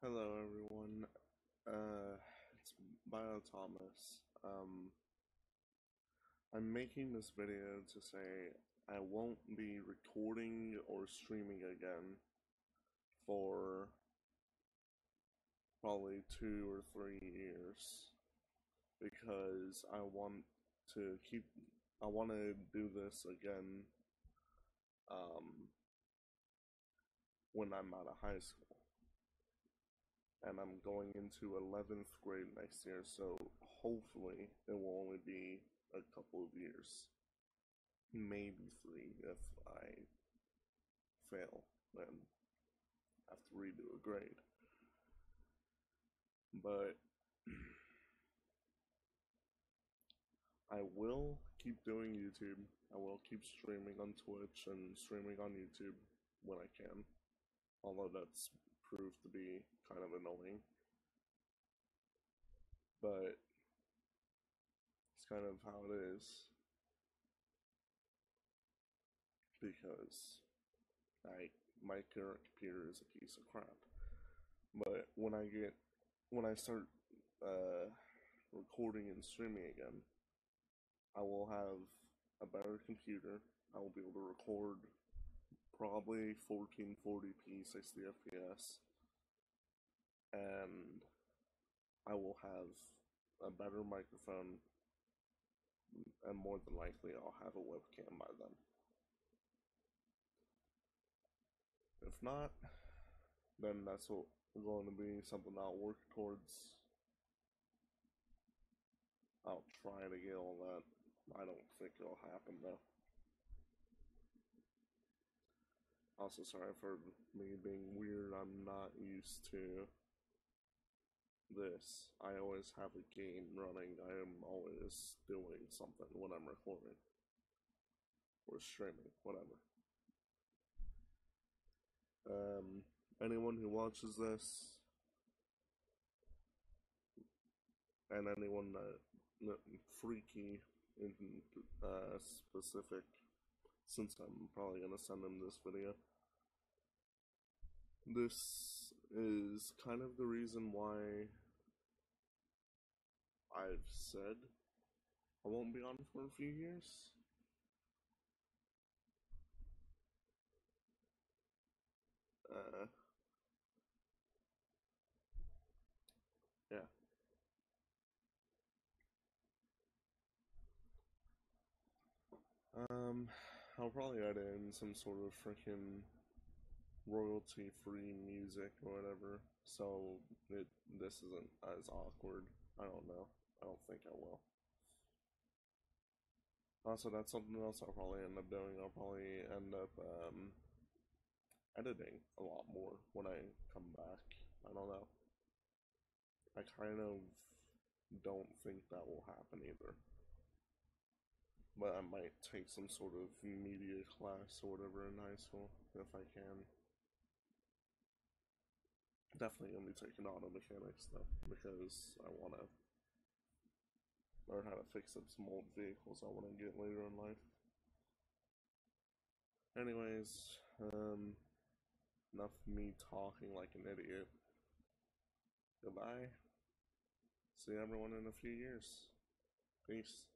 Hello everyone, uh, it's Bio Thomas. Um, I'm making this video to say I won't be recording or streaming again for probably two or three years because I want to keep, I want to do this again, um, when I'm out of high school and I'm going into 11th grade next year, so hopefully it will only be a couple of years. Maybe three if I fail, then I have to redo a grade. But I will keep doing YouTube. I will keep streaming on Twitch and streaming on YouTube when I can. Although that's proved to be kind of annoying. But it's kind of how it is. Because I my current computer is a piece of crap. But when I get when I start uh, recording and streaming again, I will have a better computer. I will be able to record probably 1440p 60 fps and I will have a better microphone and more than likely I'll have a webcam by then. If not, then that's what going to be something I'll work towards. I'll try to get all that. I don't think it'll happen though. Also, sorry for me being weird. I'm not used to this. I always have a game running. I am always doing something when I'm recording or streaming, whatever. Um, anyone who watches this and anyone that, that freaky in uh, specific since I'm probably gonna send him this video. This is kind of the reason why I've said I won't be on for a few years. Uh, yeah. Um, I'll probably add in some sort of freaking royalty free music or whatever, so it this isn't as awkward. I don't know. I don't think I will. Also, that's something else I'll probably end up doing. I'll probably end up um, editing a lot more when I come back. I don't know. I kind of don't think that will happen either but I might take some sort of media class or whatever in high school if I can. Definitely gonna be taking auto mechanics though because I want to learn how to fix up some old vehicles I want to get later in life. Anyways, um, enough me talking like an idiot. Goodbye. See everyone in a few years. Peace.